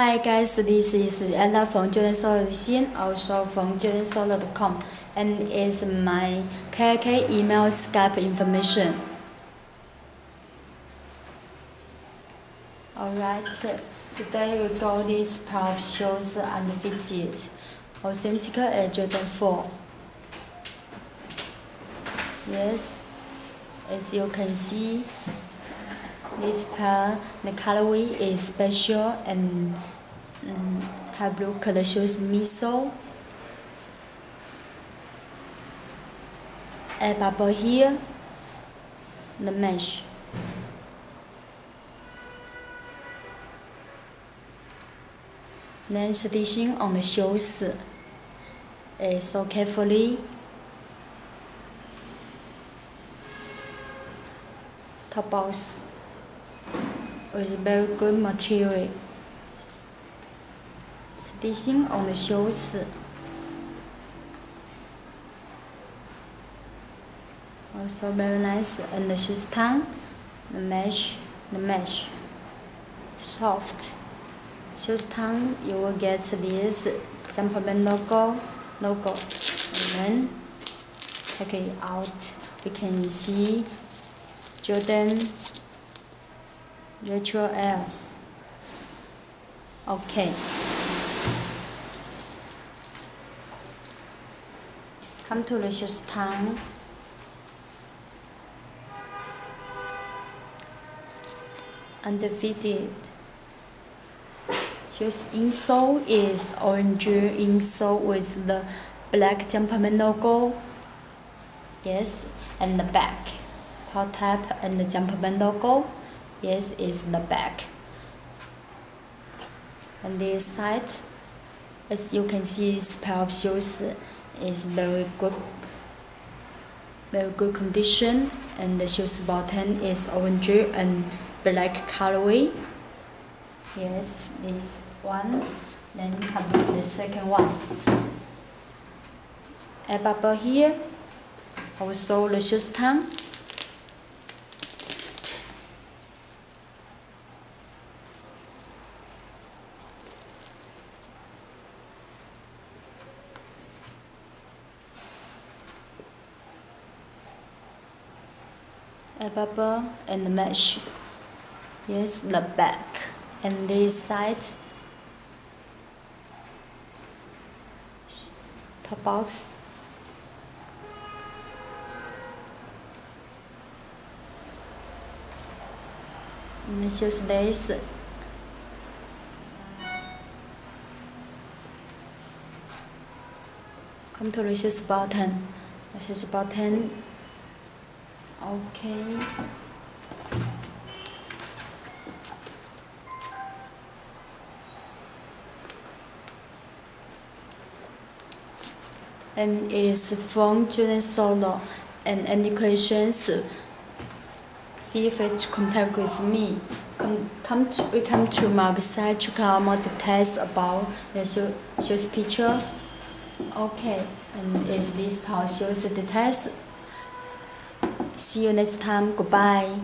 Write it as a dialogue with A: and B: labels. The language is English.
A: Hi guys, this is Ella from Jordan Sole CN, also from jordansole.com, and is my KK email Skype information. Alright, today we go this pair of shoes Undefeated, authentic Air Jordan 4. Yes, as you can see, this pair, the colorway is special and um, have blue color shoes miso. A bubble here, the mesh. Then stitching on the shoes is so carefully. Top with very good material. Stitching on the shoes. Also very nice and the shoes tongue, the mesh, the mesh, soft. Shoes tongue you will get this Jumpman logo, logo, and then take it out. We can see Jordan Retro Air. Okay. Come to shoes tongue. Undefeated. Shoes insole is orange insole with the black Jumpman logo. Yes, and the back. Top tap and the Jumpman logo. Yes, is the back. And this side, as you can see, this pair of shoes is very good, very good condition. And the shoes button is orange and black colorway. Yes, this one. Then come the second one. A bubble here. Also the shoes tongue. A bubble and the mesh. Yes, the back and this side. Top box. This is this. Come to this button. Is button Okay. And is from Jordan Sole and any questions feel free to contact with me. Come, come to, we come to my website to get more details about the show, shows pictures. Okay, and is this part shows the details See you next time. Goodbye.